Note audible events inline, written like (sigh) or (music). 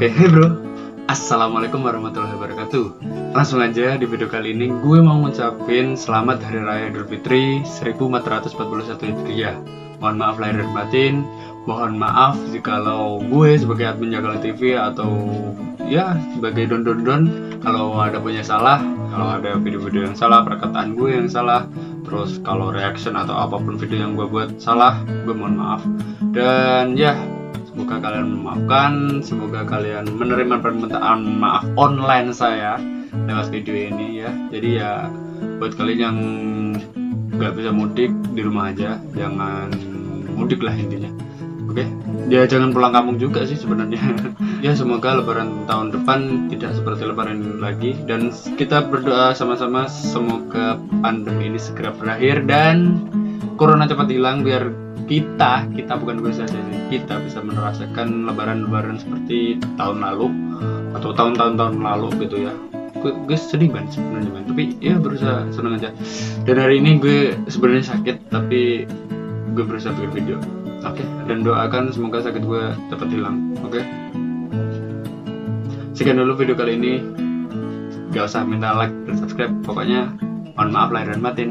Oke, hey bro. Assalamualaikum warahmatullahi wabarakatuh. Langsung aja di video kali ini gue mau ngucapin selamat Hari Raya Idul Fitri 1441 Hijriah. Mohon maaf lahir dan batin. Mohon maaf jikalau gue sebagai admin Jagalan TV atau ya sebagai don don don kalau ada punya salah, kalau ada video-video yang salah, perkataan gue yang salah, terus kalau reaction atau apa pun video yang gue buat salah, gue mohon maaf. Dan ya Semoga kalian memaafkan, semoga kalian menerima permintaan maaf online saya lewat video ini ya. Jadi ya buat kalian yang nggak bisa mudik di rumah aja, jangan mudik lah intinya. Oke, dia ya, jangan pulang kampung juga sih sebenarnya. (laughs) ya semoga Lebaran tahun depan tidak seperti Lebaran ini lagi dan kita berdoa sama-sama semoga pandemi ini segera berakhir dan corona cepat hilang biar kita kita bukan gue saja kita bisa merasakan lebaran-lebaran seperti tahun lalu atau tahun-tahun tahun lalu gitu ya gue, gue sedih banget sebenarnya man. tapi ya berusaha seneng aja dan hari ini gue sebenarnya sakit tapi gue berusaha bikin video oke okay? dan doakan semoga sakit gue cepat hilang oke okay? sekian dulu video kali ini gak usah minta like dan subscribe pokoknya mohon maaf lahir dan batin?